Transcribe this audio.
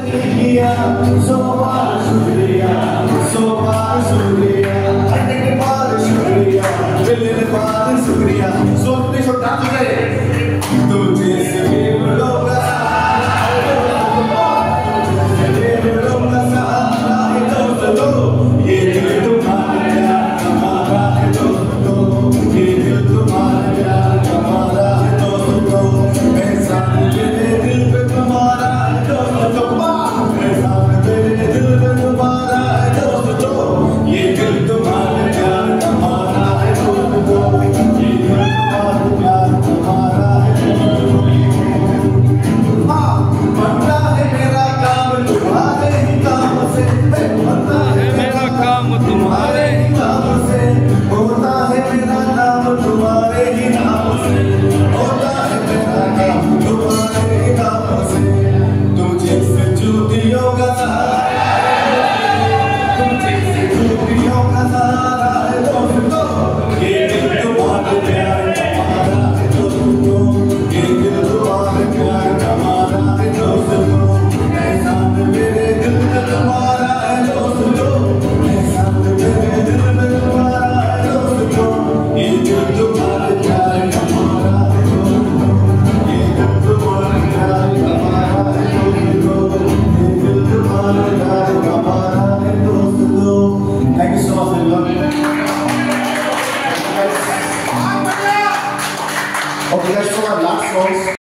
Alegria, só a chover. Okay, that's for our last song.